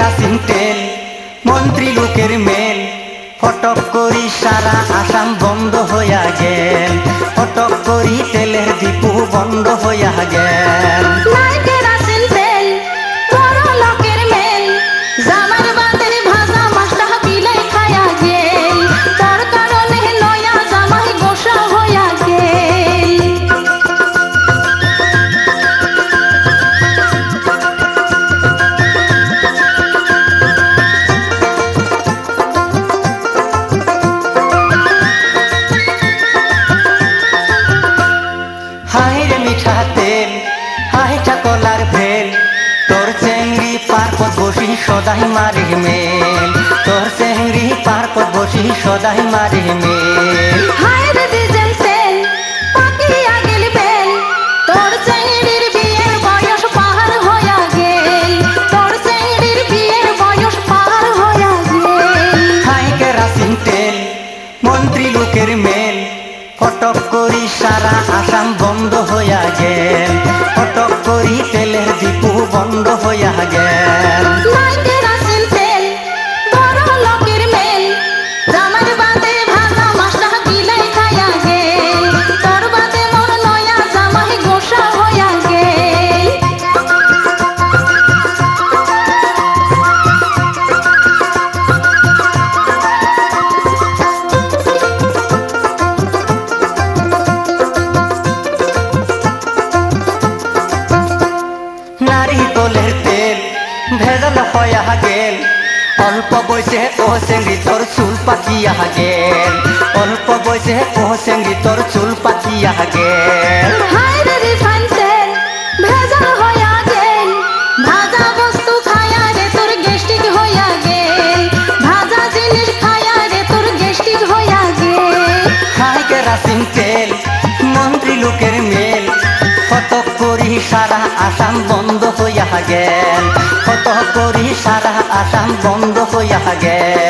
Kerosene তেল, মন্ত্রী লোকের মেল। ফটক করি সারা আসাম বন্ধ হইয়া গেল। ফটক করি তেলের দীপু বন্ধ হইয়া গেল। মিঠা তেল হাই চাকলার ভেল, তোর চেংড়ি পারপত বসি সদাই মারি মেল। তোর চেংড়ি পারপত বসি সদাই মারি মেল। ফটক করি সারা আসাম বন্ধ হইয়া গেল। ফটক করি তেলের দীপু বন্ধ হইয়া গেল। অল্প বয়সে ও চেংড়ি তোর চুল পাকিয়া গেল। অল্প বয়সে ও চেংড়ি তোর চুল পাকিয়া গেল। তেল মন্ত্রী লোকের মেল। ফটক করি সারা আসাম বন্ধ হইয়া গেল। কত করি সারা আসাম বন্ধ হইয়া গেল